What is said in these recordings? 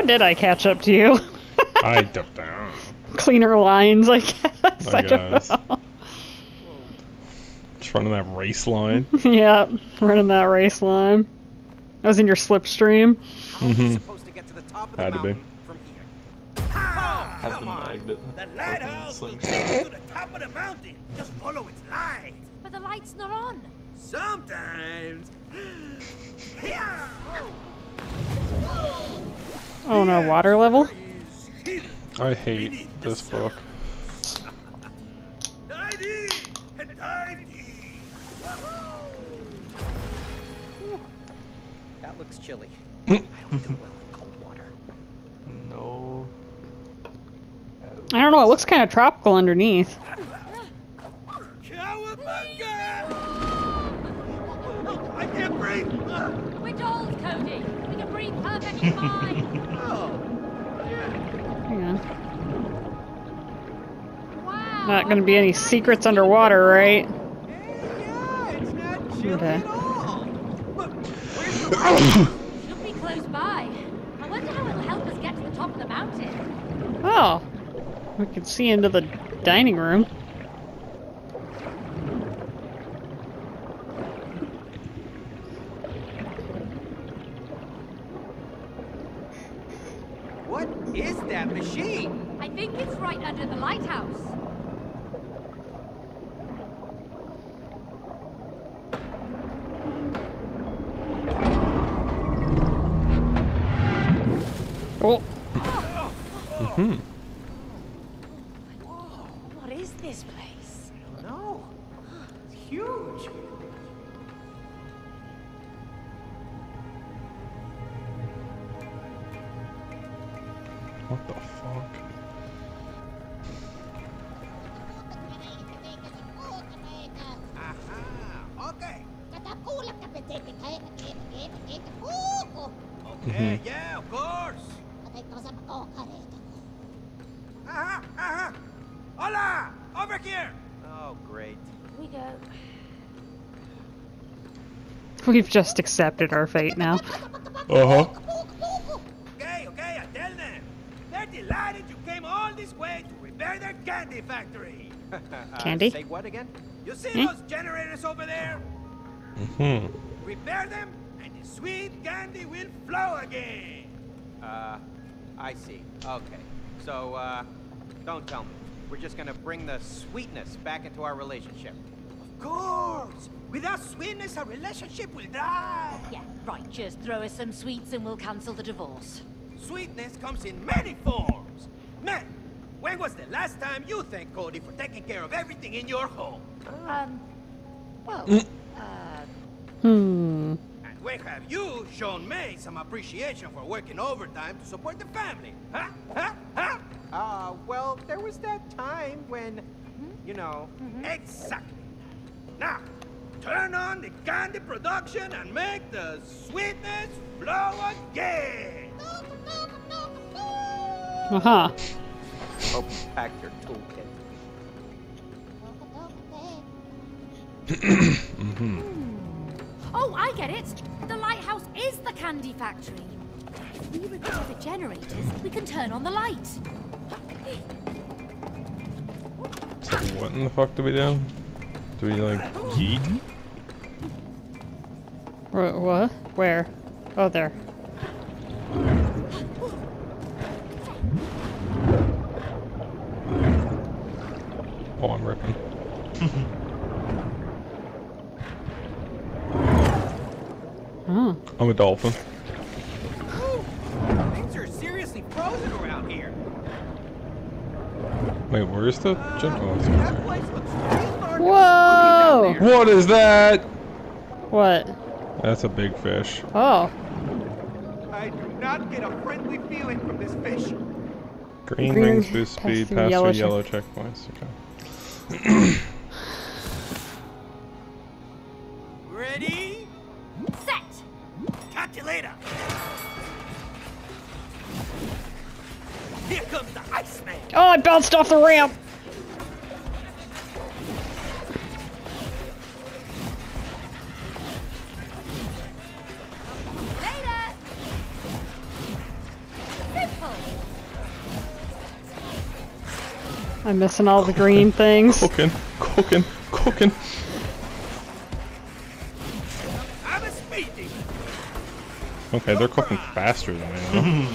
How did I catch up to you? I don't know. Cleaner lines, I guess. I, I don't guess. know. Just running that race line. yep, running that race line. I was in your slipstream. How are we Mhm. to get to the top of the Had to be. mountain from here? Have the magnet. The lighthouse will take you to the top of the mountain. Just follow its light. But the light's not on. Sometimes. Yeah. Oh no, water level? I hate this book. Dive in and dive deep. That looks chilly. I don't do well in cold water. No. I don't know, it looks kind of tropical underneath. I can't breathe. We're dolls, Cody. We can breathe perfectly fine. Not gonna be any secrets underwater, right? yeah, it's not chilly Okay. at all. Look, where's the Should be close by. I wonder how it'll help us get to the top of the mountain. Oh. We can see into the dining room. We've just accepted our fate now. Uh huh. Okay, okay, I tell them. They're delighted you came all this way to repair their candy factory. Candy? Say what again? You see Hmm? those generators over there? Hmm. Repair them, and the sweet candy will flow again. Uh, I see. Okay. So, uh, don't tell me. We're just gonna bring the sweetness back into our relationship. Of course! Without sweetness, our relationship will die. Yeah, right. Just throw us some sweets and we'll cancel the divorce. Sweetness comes in many forms. May, when was the last time you thanked Cody for taking care of everything in your home? Um, well, Mm. uh, Hmm. And when have you shown May some appreciation for working overtime to support the family? Huh? Huh? Huh? Uh, well, there was that time when, you know. Exactly. Now, turn on the candy production and make the sweetness flow again. Uh huh. Hope you packed your toolkit. Mm-hmm. oh, I get it. The lighthouse is the candy factory. If we repair the generators, we can turn on the light. So what in the fuck do we do? Do we like yeet? Wh- What? Where? Oh, there. Oh, I'm ripping. Oh. I'm a dolphin. Things are seriously frozen around here. Wait, where's the uh, gen- oh, it's That over place looks way larger Whoa! than spooky down there. What is that? What? That's a big fish. Oh. I do not get a friendly feeling from this fish. Green, Green rings boost speed, past pass yellow through yellow checkpoints. Okay. Ready? Set! Catch you later. Here comes the Iceman. Oh, I bounced off the ramp! I'm missing all the green things. Cooking, cooking, cooking. I'm a speeding. Okay, they're cooking faster than I am.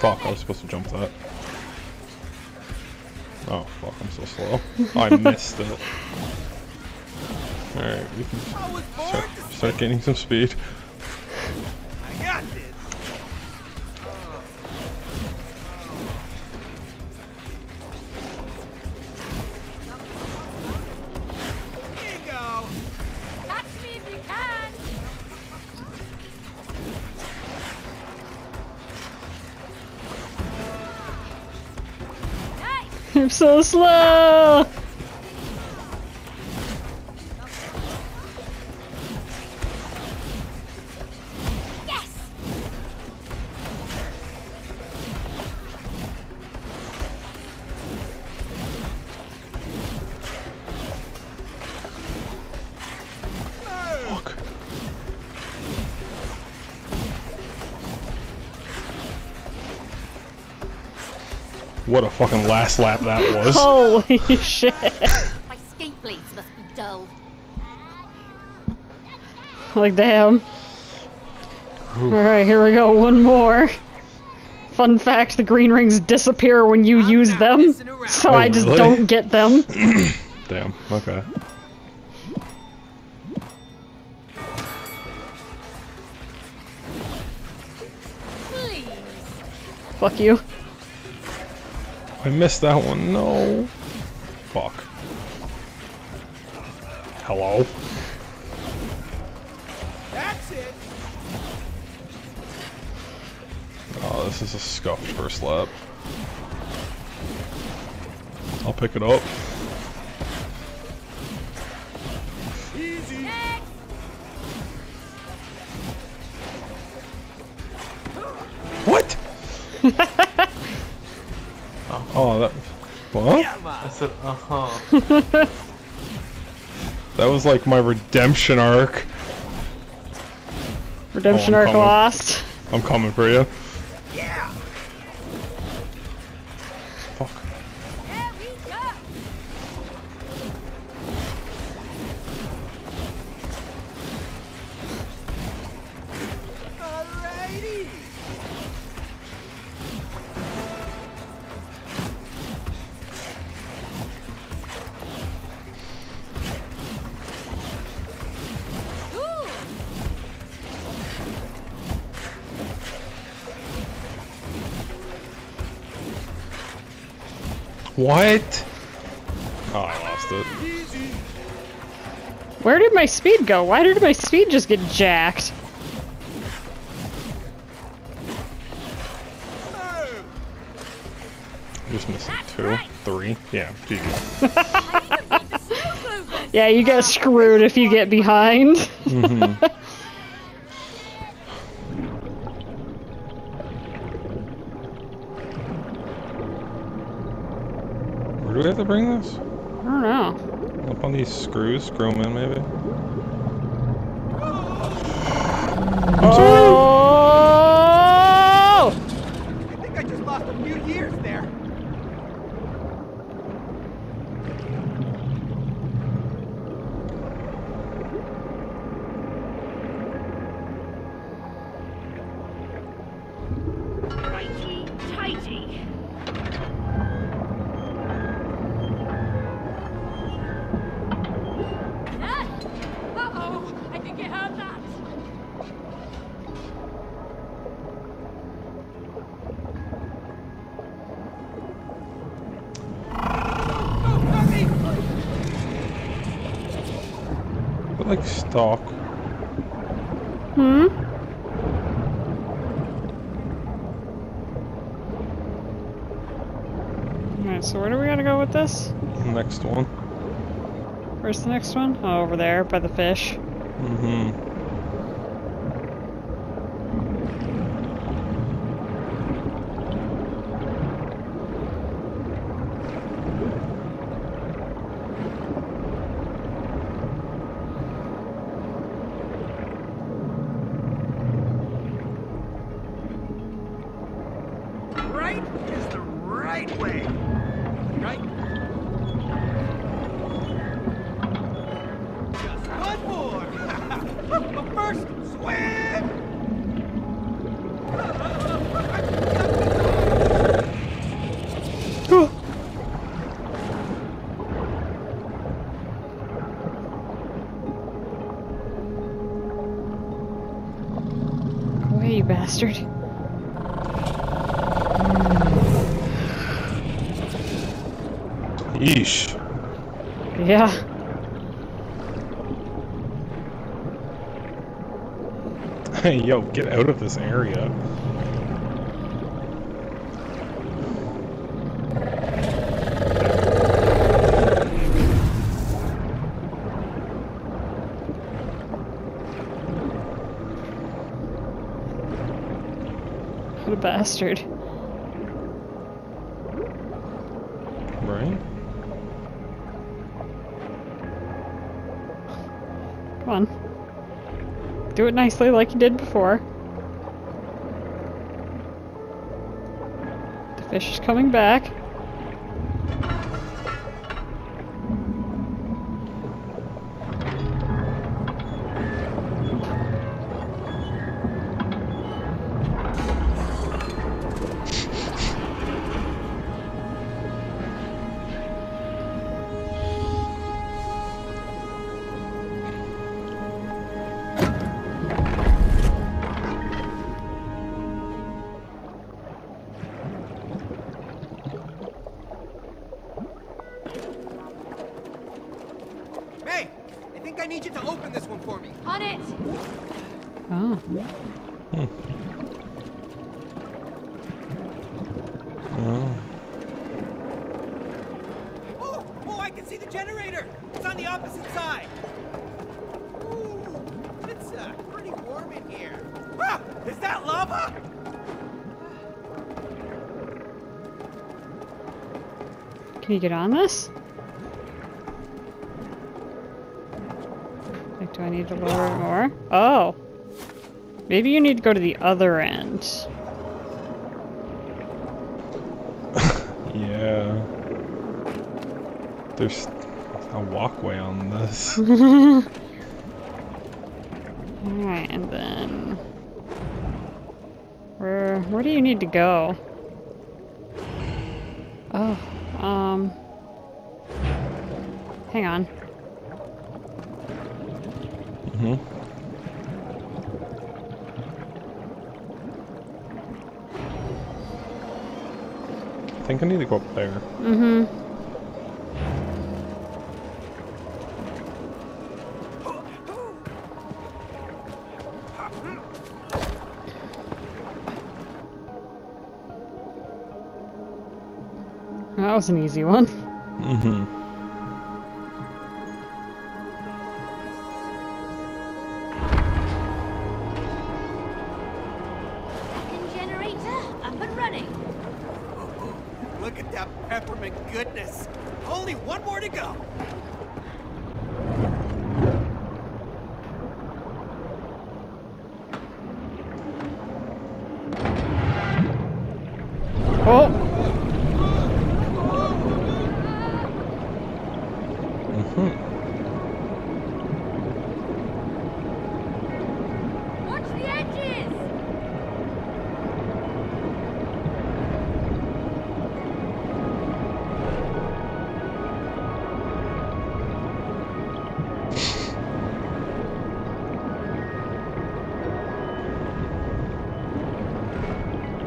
Fuck, I was supposed to jump that. Oh, fuck, I'm so slow. I missed it. Alright, we can I was born start, to start gaining some speed. I got this. I'm so slow. What a fucking last lap that was. Holy shit. My skate blades must be dull. Like, damn. Alright, here we go. One more. Fun fact the green rings disappear when you use them, so Oh, I just really? don't get them. Damn, okay. Please! Fuck you. I missed that one. No. Fuck. Hello? That's it. Oh, this is a scuffed first lap. I'll pick it up. Easy. What? oh, that. What? Come I said, uh huh. That was like my redemption arc. Redemption Oh, arc coming. lost. I'm coming for you. Yeah. Fuck. What? Oh, I lost it. Where did my speed go? Why did my speed just get jacked? Just missing two, three. Yeah, GG. I need to beat the snow movement! Yeah, you get screwed if you get behind. Mm-hmm. Where these screws? Screw them in, maybe? Oh! I think I just lost a few years there. Like stock. Hmm? Alright, so where do we gotta go with this? Next one. Where's the next one? Oh, over there, by the fish. Mm-hmm. Right? Just one more. but first, swim! Yeah. Hey, yo, get out of this area. What a bastard. It nicely like you did before. The fish is coming back. Can you get on this? Like, do I need to lower it more? Oh. Maybe you need to go to the other end. Yeah. There's a walkway on this. Alright, and then... Where, where do you need to go? Oh, um... Hang on. Mm hmm I think I need to go up there. Mm-hmm. Was an easy one. Mm-hmm.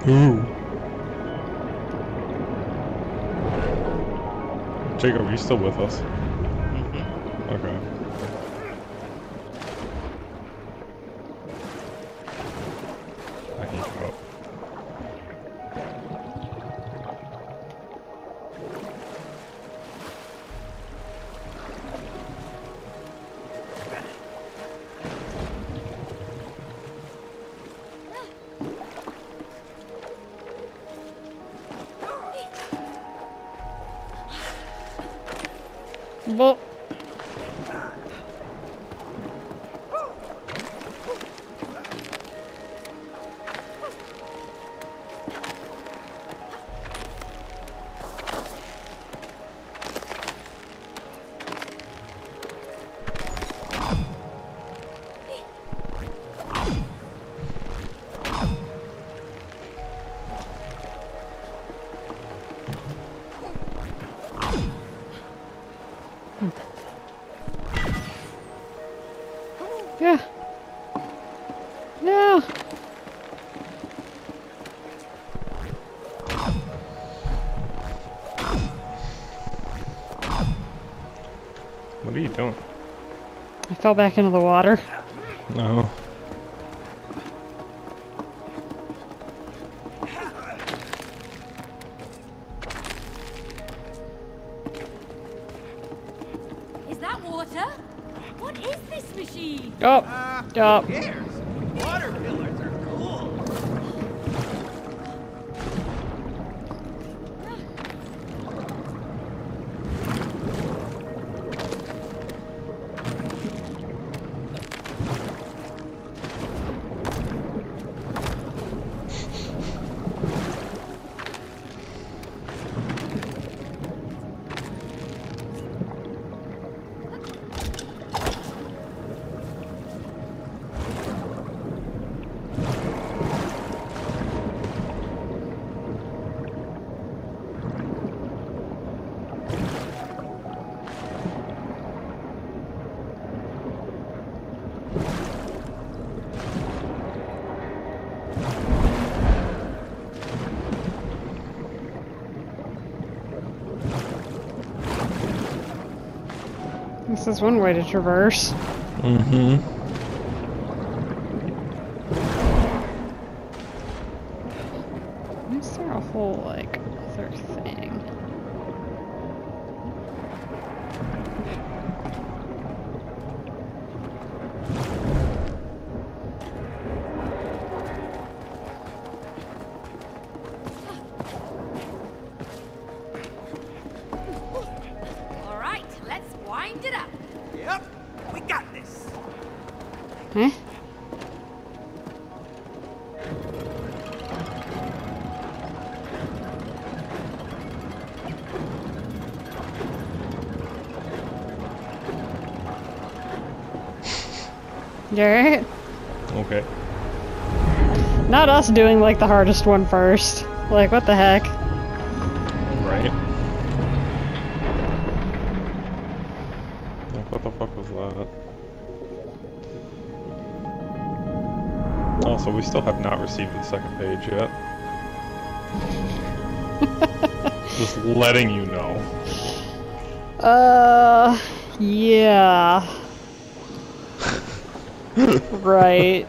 Ooh. Jacob, are you still with us? Mm-hmm. Okay. Fell back into the water. No. Is that water? What is this machine? Oh, Uh, oh. This is one way to traverse. Mm-hmm. Us doing like the hardest one first. Like, what the heck? Right. What the fuck was that? Also, we still have not received the second page yet. Just letting you know. Uh, yeah. right.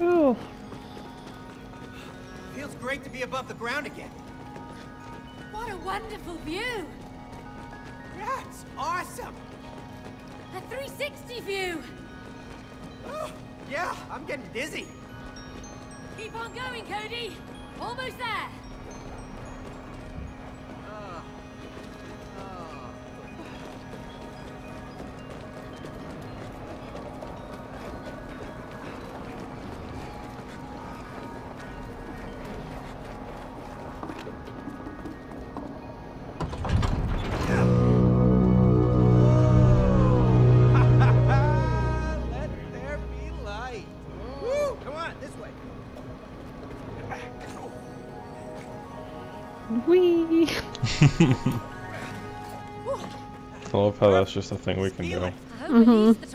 Ooh. Feels great to be above the ground again. What a wonderful view! That's awesome. A 360 view! Oh, yeah, I'm getting dizzy. Keep on going, Cody! Almost there! I love how that's just a thing we can Feel do. it.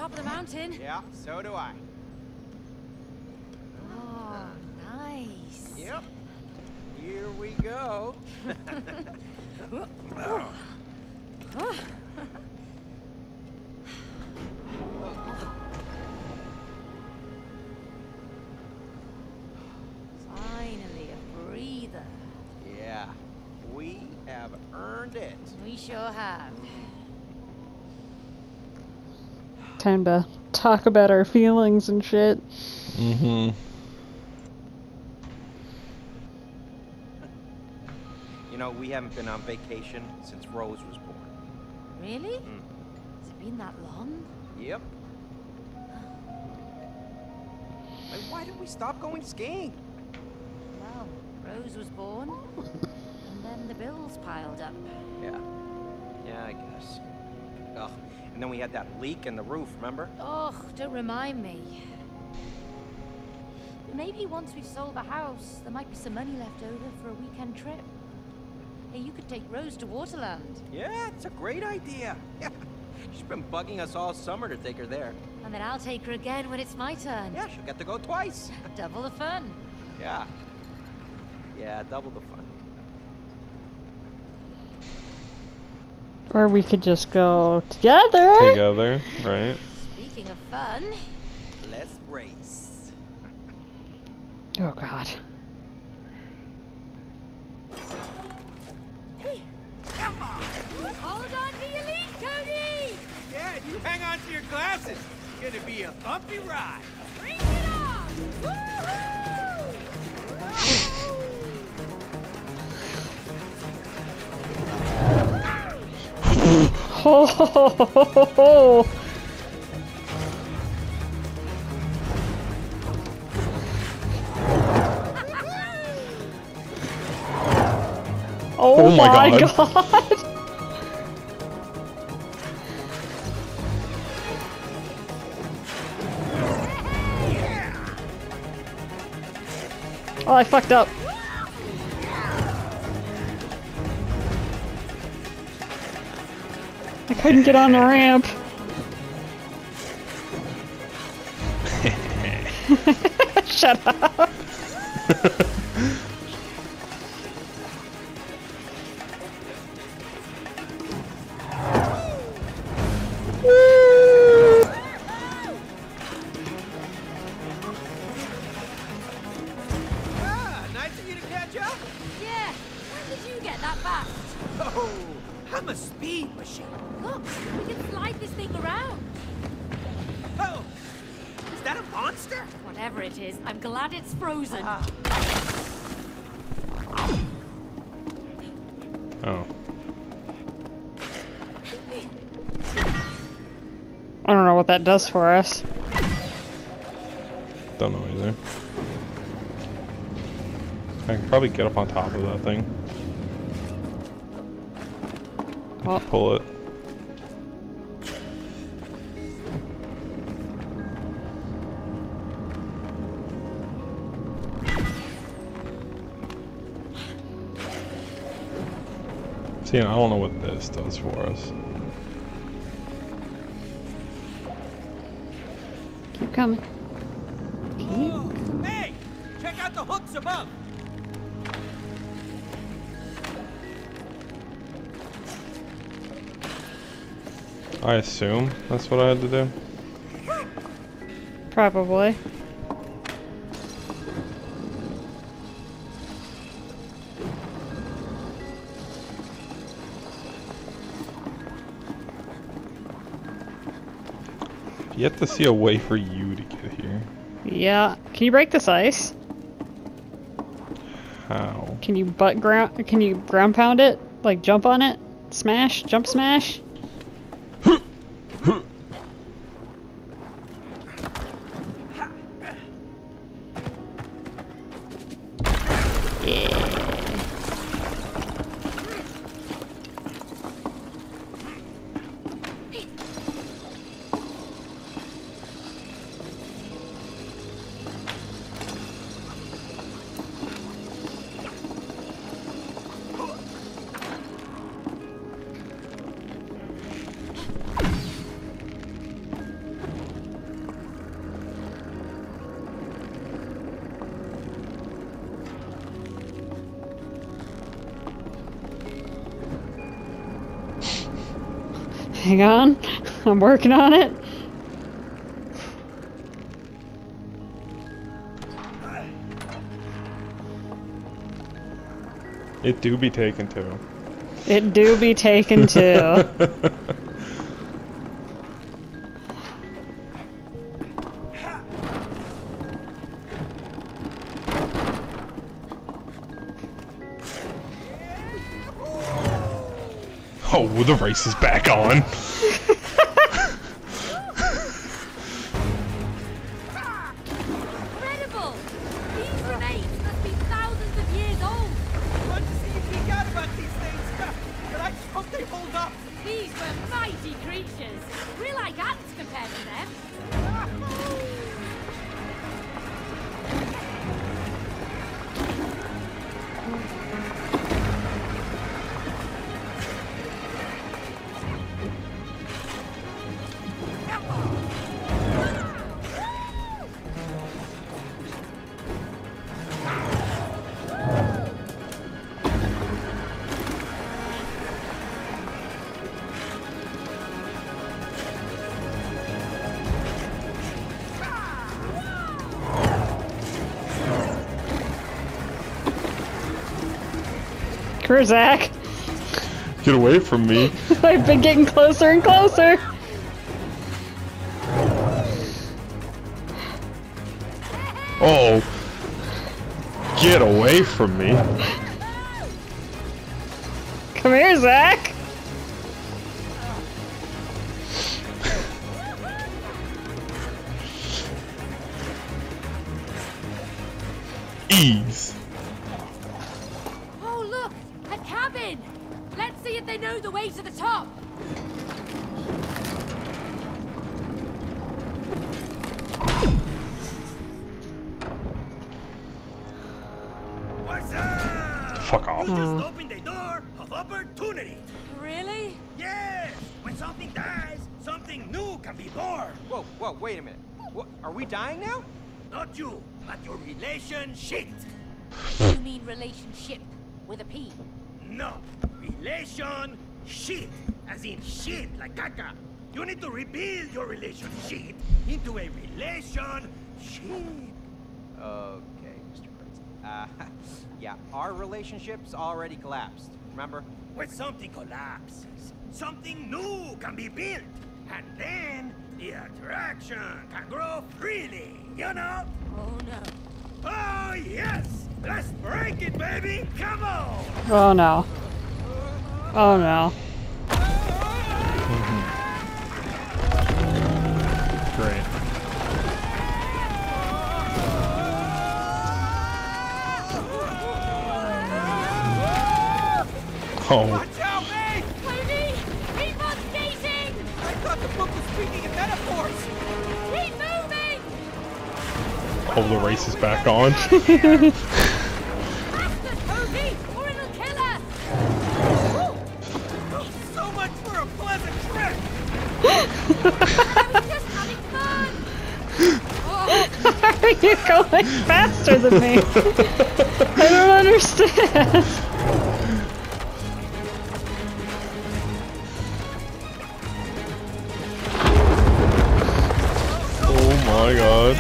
Sure have. Time to talk about our feelings and shit. Mm-hmm. You know, we haven't been on vacation since Rose was born. Really? Mm. Has it been that long? Yep. Why did we stop going skiing? Well, Rose was born, and then the bills piled up. Yeah. Yeah, I guess. Ugh. And then we had that leak in the roof, remember? Oh, don't remind me. Maybe once we've sold the house, there might be some money left over for a weekend trip. Hey, you could take Rose to Waterland, Yeah, it's a great idea. Yeah. She's been bugging us all summer to take her there. and then I'll take her again when it's my turn. Yeah, she'll get to go twice. Double the fun. yeah. Yeah, double the fun. Or we could just go together. Together, right? Speaking of fun, Let's race. Oh god. Come on. hold on to your lead, Cody! Yeah, you hang on to your glasses. It's gonna be a bumpy ride. Bring it on! Woohoo! Ho ho ho ho ho. Oh, Oh my my God. god. Oh, I fucked up. Couldn't get on the ramp. Shut up. Ah, nice of you to catch up. Yeah, when did you get that fast? Oh, I'm a speed machine. Look, we can slide this thing around. Oh, is that a monster? Whatever it is, I'm glad it's frozen. Ah. Oh. I don't know what that does for us. Don't know either. I can probably get up on top of that thing. Pull it. See, I don't know what this does for us. Keep coming. I assume that's what I had to do. Probably. You have to see a way for you to get here. Yeah. Can you break this ice? How? Can you butt ground? Can you ground pound it? Like jump on it? Smash? Jump smash? Hang on. I'm working on it. It do be taken to. It do be taken to. the race is back on. Zack. Get away from me. I've been getting closer and closer. Oh. Get away from me. Come here, Zack. Ease. Way to the top. What's up? Fuck off. You just mm. opened the door of opportunity. Really? Yes! When something dies, something new can be born. Whoa, whoa, wait a minute. What, are we dying now? Not you, but your relationship. You mean relationship with a P? No, relation shit, as in shit like caca. You need to rebuild your relationship into a relation ship. Okay, Mr. Prince. Uh, yeah, our relationship's already collapsed. Remember? When something collapses, something new can be built, and then the attraction can grow freely. You know? Oh no. Oh yes! Let's break it, baby! Come on! Oh no. Oh no. Great. Oh, Watch out, May! Cody! Keep on skating! I thought the book was speaking in metaphors! Keep moving! oh, the race is back on. than me? I don't understand. Oh my god.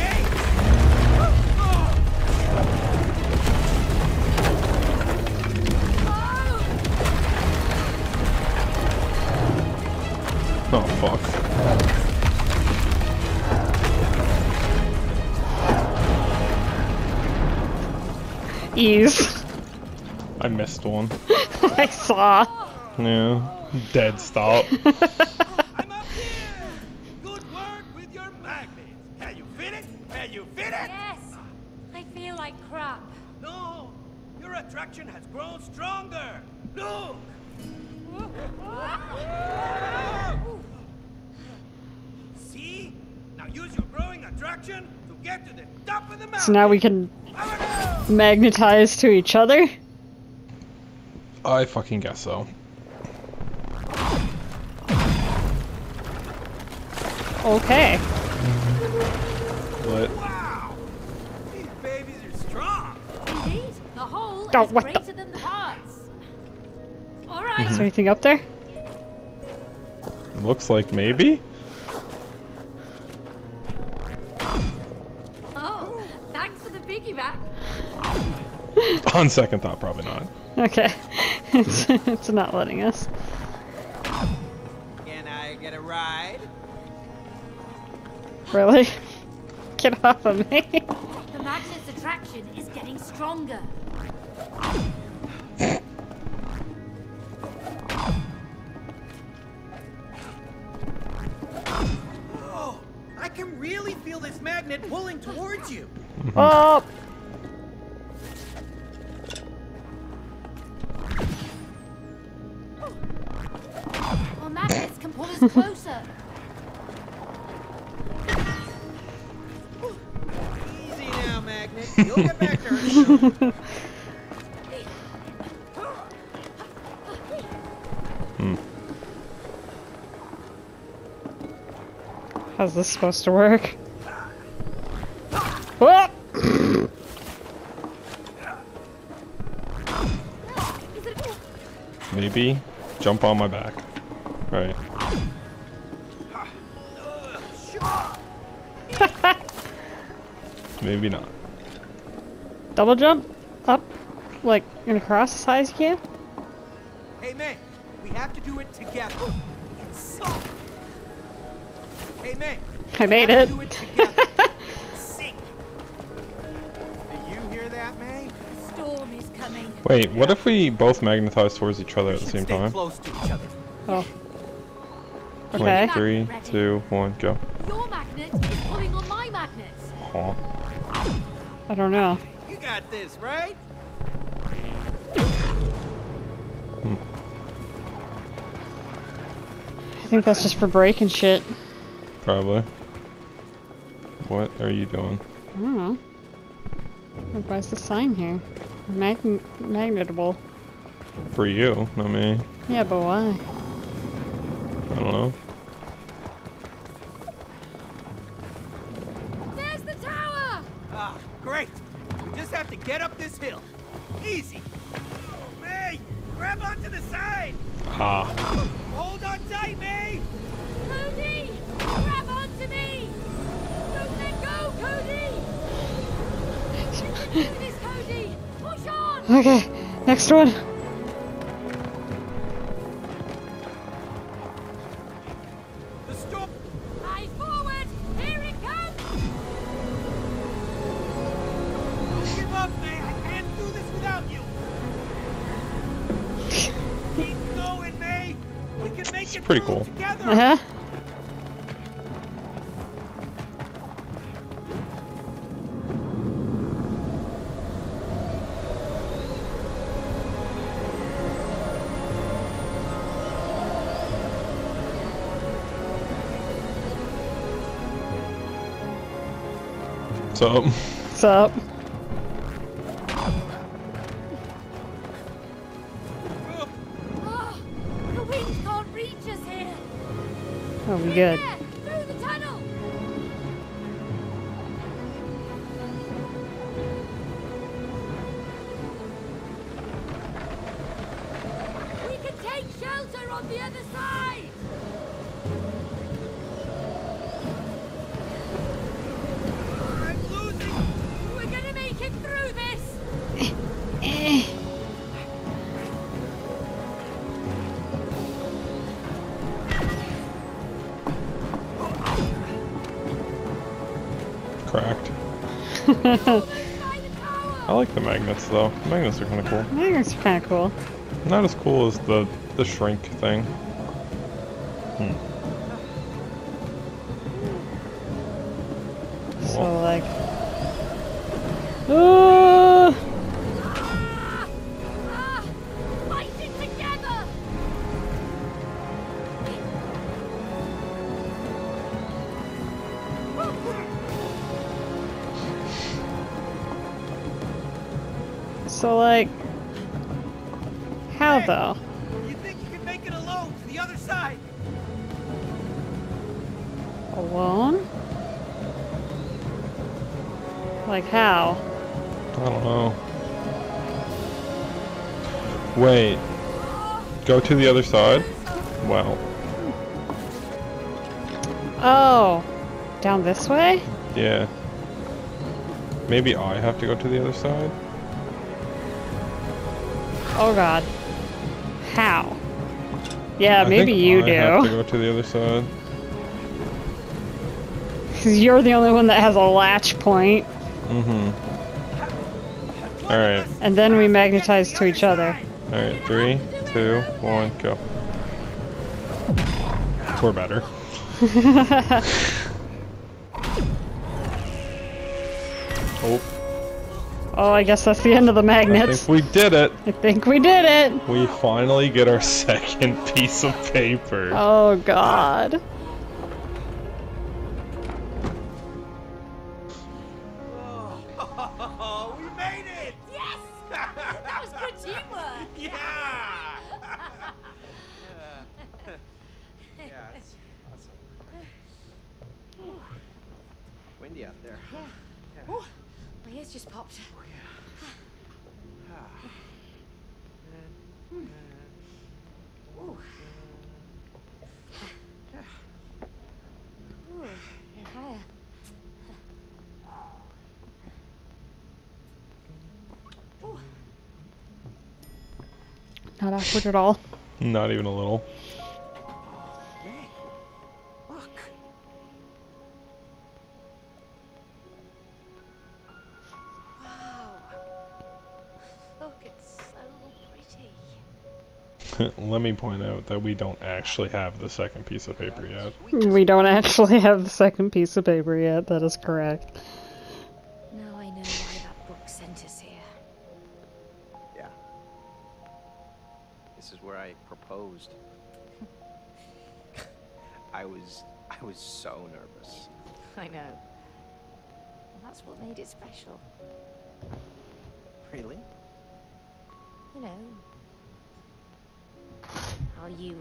Oh fuck. Ease. I missed one. I saw. Yeah. Dead stop. I'm up here! Good work with your magnets! Can you fit it? Can you fit it? yes! I feel like crap. No! Your attraction has grown stronger! Look! See? Now use your growing attraction to get to the top of the mountain! So now we can Power go! magnetize to each other. I fucking guess so. Okay. Lit. Wow! These babies are strong! Indeed, the whole Oh, is what the- greater than the parts. All right. Is there anything up there? Looks like maybe? On second thought, probably not. Okay. it's, it's not letting us. Can I get a ride? Really? Get off of me. The magnet's attraction is getting stronger. oh, I can really feel this magnet pulling towards you. Up. Oh. How's this supposed to work? Is it- Maybe jump on my back. Right. Maybe not. Double jump? Up? Like, and across as high as you can? Hey, man, we have to do it together. Storm made it. Wait, what if we both magnetize towards each other at the same time? close to each other. Oh. Like Okay. three, two, one, go. Your magnet is pulling on my magnets. Aw. Uh-huh. I don't know. You got this, right? I think that's just for breaking shit. Probably. What are you doing? I don't know. Why's the sign here? Mag magnetable. For you, not me. Yeah, but why? I don't know. Can make It's pretty cool. Uh huh. What's up? Oh, the wind can't reach us here! Oh, we In good. Magnets though. Magnets are kind of cool. Magnets are kind of cool. Not as cool as the the shrink thing. Hmm. So like, Go to the other side? Well, Oh, down this way? yeah. Maybe I have to go to the other side? Oh god. How? Yeah, I maybe you I have to do. go to the other side. Because you're the only one that has a latch point, Mm-hmm. Alright. and then we magnetize to each other. All right, three, two, one, go. We're better. oh. Oh, I guess that's the end of the magnets. we did it. I think we did it. We finally get our second piece of paper. Oh, God. Awkward at all. Not even a little. Hey, look. wow. Look, it's so pretty. Let me point out that we don't actually have the second piece of paper yet. We don't actually have the second piece of paper yet. That is correct. Proposed. I was I was so nervous. I know. And that's what made it special. Really? You know. How you.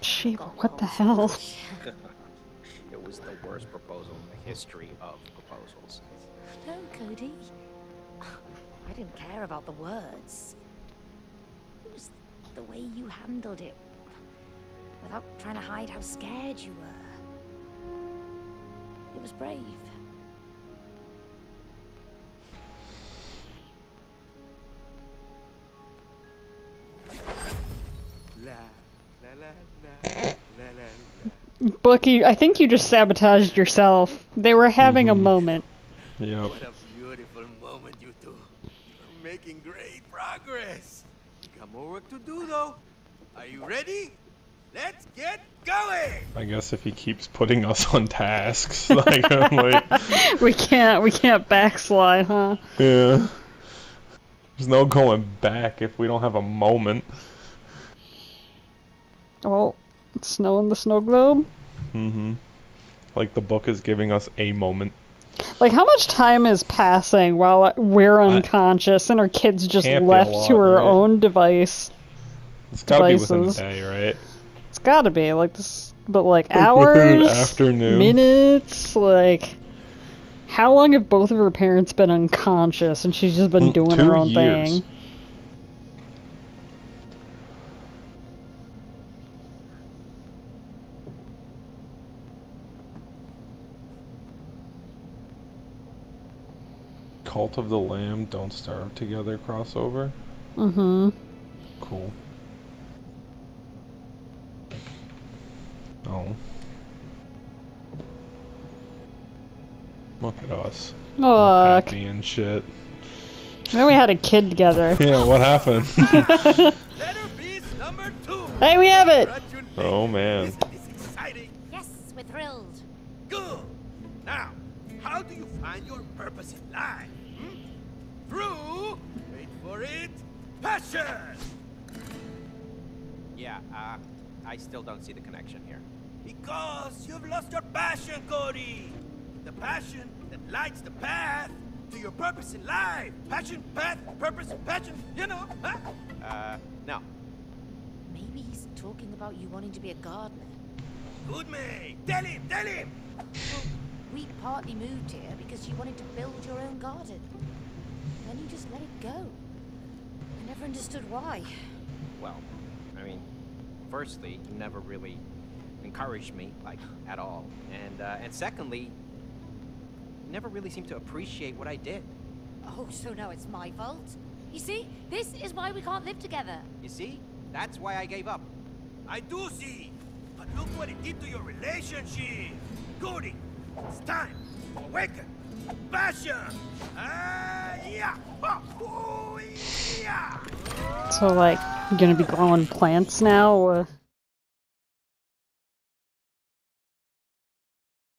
Shiva, what the hell? It was the worst proposal in the history of proposals. No, Cody. I didn't care about the words. It was the way you handled it. Without trying to hide how scared you were. It was brave. La, la, la, la, la, la, la. Bucky, I think you just sabotaged yourself. They were having a mm-hmm. moment. Yep. What a beautiful moment, you two. You're making great progress. You got more work to do, though. Are you ready? Let's get going! I guess if he keeps putting us on tasks, like, I'm like, We can't we can't backslide, huh? yeah. There's no going back if we don't have a moment. Oh, it's snow in the snow globe. Mm-hmm. Like the book is giving us a moment. Like, how much time is passing while we're unconscious and our kid's just Can't be a left lot, to her right? own device? It's gotta be within a day, right? It's gotta be like this, but like hours, Afternoon. minutes, like. How long have both of her parents been unconscious and she's just been Mm, doing two her own years. thing? Cult of the Lamb, Don't Starve Together crossover. Mm-hmm. Cool. Oh. Look at us. Look, Happy and shit. then we had a kid together. Yeah, what happened? Centerpiece number two! Hey, we have it! Oh man. Isn't exciting? Yes, we're thrilled. Good. Now, how do you find your purpose in life? Through, wait for it, passion. Yeah, uh, I still don't see the connection here. Because you've lost your passion, Cody. The passion that lights the path to your purpose in life. Passion, path, purpose, passion. You know, huh? Uh, no. Maybe he's talking about you wanting to be a gardener. Good man. Tell him, tell him. Well, we partly moved here because you wanted to build your own garden. Then you just let it go. I never understood why. Well, I mean, firstly, you never really encouraged me, like, at all. And, uh, and secondly, you never really seemed to appreciate what I did. Oh, so now it's my fault? You see, this is why we can't live together. You see? That's why I gave up. I do see. But look what it did to your relationship. Cody, it's time to awaken. Yeah. Oh. So, like, you gonna be growing plants now? Uh,